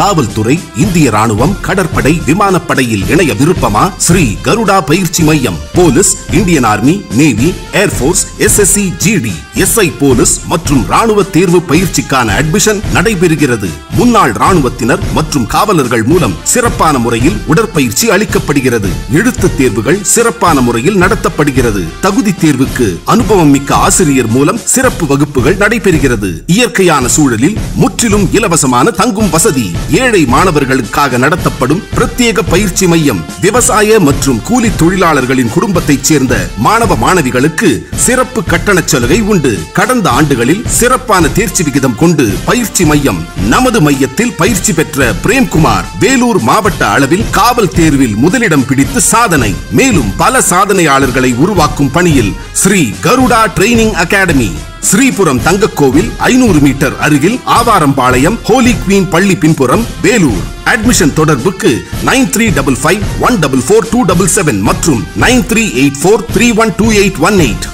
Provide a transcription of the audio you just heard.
காவல்துறை இந்திய ராணுவம் கடற்படை விமானப்படையில் இணைய விருப்பமா? ஸ்ரீ கருடா பயிற்சி மையம் police Indian army navy air force SSC GD SI police மற்றும் ராணுவ தேர்வு பயிற்சிக்கான அட்மிஷன் நடைபெறுகிறது. முன்னாள் ராணுவத்தினர் மற்றும் காவலர்கள் மூலம் சிறப்பான முறையில் உடற்பயிற்சி அளிக்கப்படுகிறது. எழுத்து தேர்வுகள் சிறப்பான முறையில் நடத்தப்படுகிறது. தகுதி தேர்வுக்கு அனுபவம் மிக்க ஆசிரியர் மூலம் சிறப்பு வகுப்புகள் நடைபெறுகிறது. இயற்கையான சூழலில் முற்றிலும் இலவசமான தங்கும் வசதி. ஏழை மாணவர்களுக்காக நடத்தப்படும் பிரத்யேக பயிற்சி மையம் விவசாய மற்றும் கூலி தொழிலாளர்களின் குடும்பத்தைச் சேர்ந்த மாணவ மாணவிகளுக்கு சிறப்பு கட்டணச் சலுகை உண்டு. கடந்த ஆண்டுகளில் சிறப்பான தேர்ச்சி விகிதம் கொண்டு பயிற்சி மையம் நமது மையத்தில் பயிற்சி பெற்ற பிரேம்குமார் வேலூர் மாவட்ட அளவில் காவல் தேர்வில் முதலிடம் பிடித்து சாதனை. மேலும் பல சாதனையாளர்களை உருவாக்கும் பணியில் ஸ்ரீ கருடா ட்ரைனிங் அகாடமி ஸ்ரீபுரம் தங்கக்கோவில் ஐநூறு மீட்டர் அருகில் ஆவாரம்பாளையம் ஹோலி குவீன் பள்ளி பின்புறம் வேலூர். அட்மிஷன் தொடர்புக்கு nine three double five one double four two double seven மற்றும் nine three eight four three one two eight one eight.